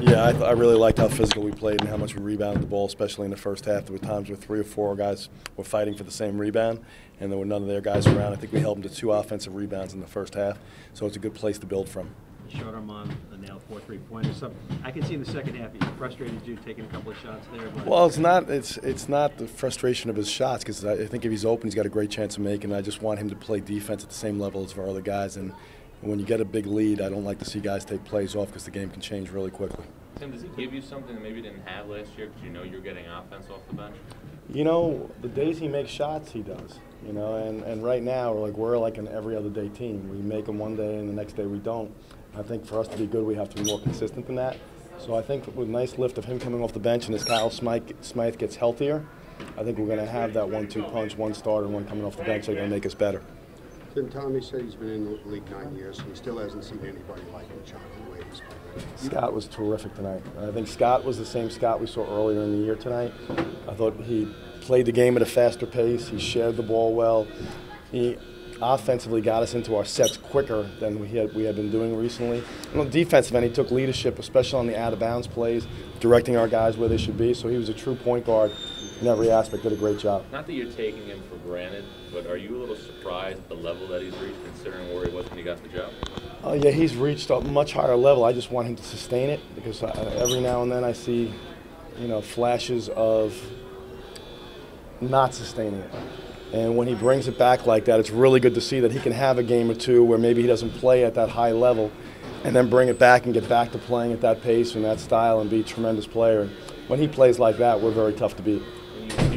Yeah, I, I, really liked how physical we played and how much we rebounded the ball, especially in the first half. There were times where three or four guys were fighting for the same rebound, and there were none of their guys around. I think we held them to two offensive rebounds in the first half, so it's a good place to build from. Sean Armand a nail four three pointers. I can see in the second half he frustrated you taking a couple of shots there. well, it's not it's it's not the frustration of his shots because I think if he's open, he's got a great chance of making. I just want him to play defense at the same level as our other guys, and when you get a big lead, I don't like to see guys take plays off because the game can change really quickly. Tim, does he give you something that maybe you didn't have last year because you know you're getting offense off the bench? You know, the days he makes shots, he does. You know, and, and right now, we're like we're like an every other day team. We make them one day, and the next day we don't. I think for us to be good, we have to be more consistent than that. So I think with a nice lift of him coming off the bench and as Kyle Smythe, Smythe gets healthier, I think we're going to have that one-two punch, one starter and one coming off the bench. They're going to make us better. Tim Tommy said he's been in the league nine years, and he still hasn't seen anybody like him, Jonathan Waves. Scott was terrific tonight. I think Scott was the same Scott we saw earlier in the year tonight. I thought he played the game at a faster pace. He shared the ball well. He offensively got us into our sets quicker than we had we had been doing recently. And on the defensive end, he took leadership, especially on the out of bounds plays, directing our guys where they should be. So he was a true point guard in every aspect. Did a great job. Not that you're taking him for granted, but are you a little surprised at the level that he's reached, considering where he was when he got the job? Oh uh, yeah, he's reached a much higher level. I just want him to sustain it because uh, every now and then I see, you know, flashes of not sustaining it. And when he brings it back like that, it's really good to see that he can have a game or two where maybe he doesn't play at that high level and then bring it back and get back to playing at that pace and that style and be a tremendous player. And when he plays like that, we're very tough to beat.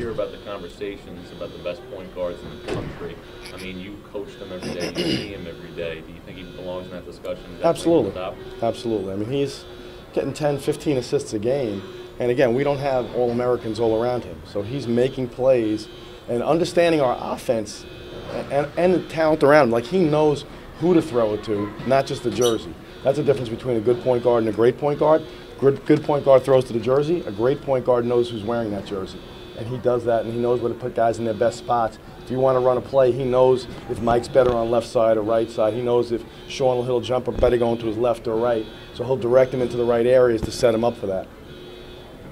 Hear about the conversations about the best point guards in the country, I mean, you coach them every day, you see him every day. Do you think he belongs in that discussion? Absolutely. Absolutely. I mean, he's getting 10, 15 assists a game. And again, we don't have all Americans all around him. So he's making plays and understanding our offense and, and the talent around him. Like he knows who to throw it to, not just the jersey. That's the difference between a good point guard and a great point guard. Good, good point guard throws to the jersey. A great point guard knows who's wearing that jersey. And he does that, and he knows where to put guys in their best spots. If you want to run a play, he knows if Mike's better on left side or right side. He knows if Sean will hit a jumper better going to his left or right. So he'll direct him into the right areas to set him up for that.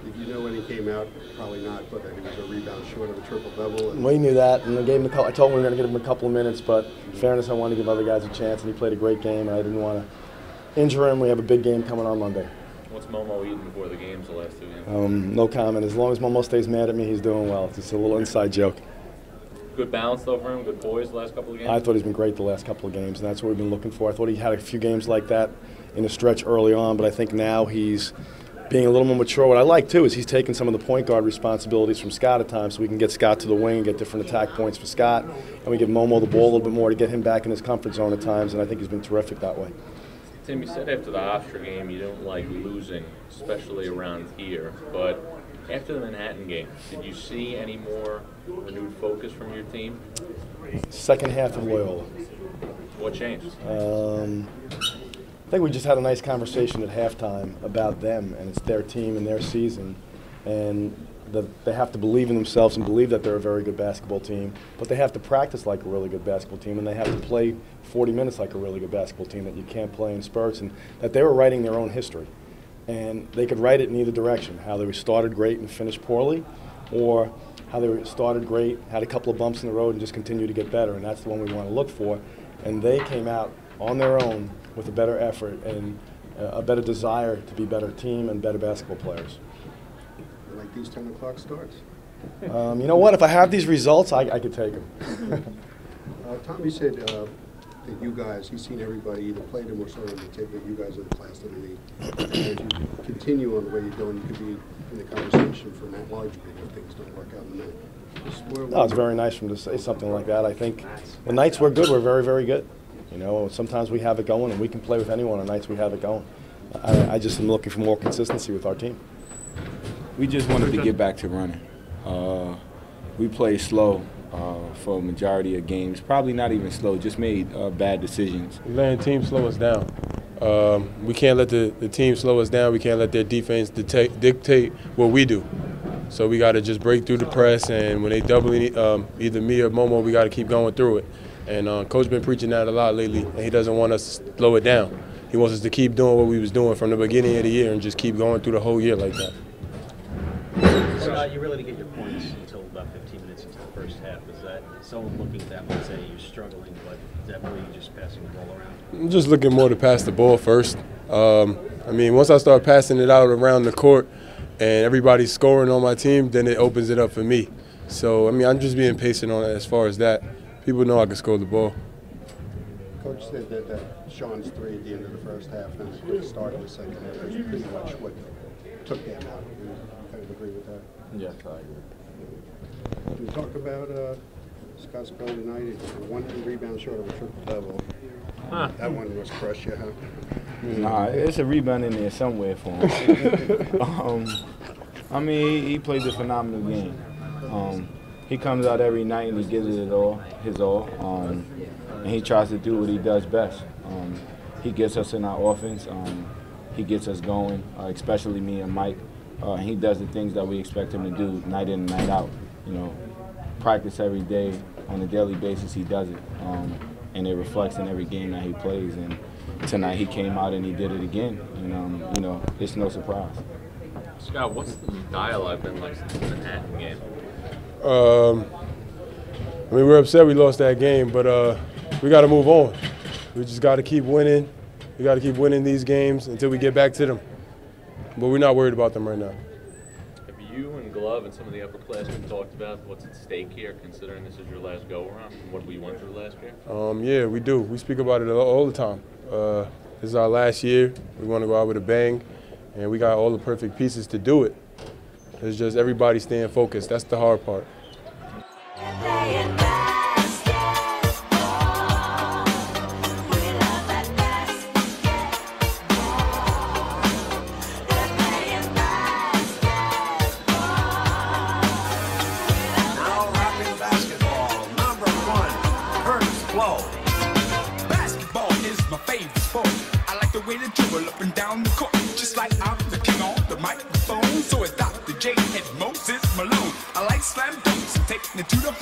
Did you know when he came out? Probably not, but that he was a rebound short of a triple double. we knew that, and I gave him a couple, I told him we were going to give him a couple of minutes, but in fairness, I wanted to give other guys a chance, and he played a great game, and I didn't want to injure him. We have a big game coming on Monday. What's Momo eating before the games the last two games? Um, no comment. As long as Momo stays mad at me, he's doing well. It's just a little inside joke. Good balance though for him. Good poise the last couple of games. I thought he's been great the last couple of games, and that's what we've been looking for. I thought he had a few games like that in a stretch early on, but I think now he's being a little more mature. What I like too is he's taking some of the point guard responsibilities from Scott at times, so we can get Scott to the wing and get different attack points for Scott, and we give Momo the ball a little bit more to get him back in his comfort zone at times, and I think he's been terrific that way. Tim, you said after the Hofstra game you don't like losing, especially around here, but after the Manhattan game, did you see any more renewed focus from your team? Second half of Loyola. What changed? Um, I think we just had a nice conversation at halftime about them, and it's their team and their season, and they have to believe in themselves and believe that they're a very good basketball team, but they have to practice like a really good basketball team, and they have to play 40 minutes like a really good basketball team that you can't play in spurts, and that they were writing their own history. And they could write it in either direction, how they started great and finished poorly, or how they started great, had a couple of bumps in the road, and just continued to get better, and that's the one we want to look for. And they came out on their own with a better effort and a better desire to be better team and better basketball players. Like these 10 o'clock starts? Um, you know what? If I have these results, I, I could take them. uh, Tommy said uh, that you guys, he's seen everybody either play them or saw them tape that you guys are the class of the league. As you continue on the way you're going, you could be in the conversation for that large if things don't work out in the middle. No, it's very nice for him to say something like that. I think the nights we're good, we're very, very good. You know, sometimes we have it going, and we can play with anyone on nights we have it going. I, I just am looking for more consistency with our team. We just wanted to get back to running. Uh, we played slow uh, for a majority of games. Probably not even slow, just made uh, bad decisions. Letting team slow us down. Um, we can't let the, the team slow us down. We can't let their defense dictate, dictate what we do. So we got to just break through the press, and when they double um, either me or Momo, we got to keep going through it. And uh, coach been preaching that a lot lately, and he doesn't want us to slow it down. he wants us to keep doing what we was doing from the beginning of the year and just keep going through the whole year like that. Scott, you really didn't get your points until about 15 minutes into the first half. Is that someone looking at that would say you're struggling, but is that really you just passing the ball around? I'm just looking more to pass the ball first. Um, I mean, once I start passing it out around the court and everybody's scoring on my team, then it opens it up for me. So, I mean, I'm just being patient on it as far as that. People know I can score the ball. Coach said that, that Sean's three at the end of the first half and the quick start of the second half was pretty much what took them out. Do you kind of agree with that? Yes, I agree. Can we talk about uh, Scott's play tonight? One rebound short of a triple double. That one was crushed, yeah. huh? Nah, it's a rebound in there somewhere for him. um, I mean, he, he plays a phenomenal game. Um, he comes out every night and he gives it all, his all, um, and he tries to do what he does best. Um, he gets us in our offense. Um, he gets us going, uh, especially me and Mike. Uh, and he does the things that we expect him to do night in and night out. You know, practice every day on a daily basis. He does it, um, and it reflects in every game that he plays. And tonight he came out and he did it again. And um, you know, it's no surprise. Scott, what's the dialogue been like since the Manhattan game? Um, I mean, we're upset we lost that game, but uh, we got to move on. We just got to keep winning. We got to keep winning these games until we get back to them. But we're not worried about them right now. Have you and Glove and some of the upperclassmen talked about what's at stake here, considering this is your last go-around from what we went through last year? Um, yeah, we do. We speak about it all- all the time. Uh, this is our last year. We want to go out with a bang, and we got all the perfect pieces to do it. It's just everybody staying focused. That's the hard part. favorite. I like the way they dribble up and down the court, just like I'm the king on the microphone. So it's Dr. J and Moses Malone. I like slam dunks and taking it to the